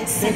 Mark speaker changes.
Speaker 1: E se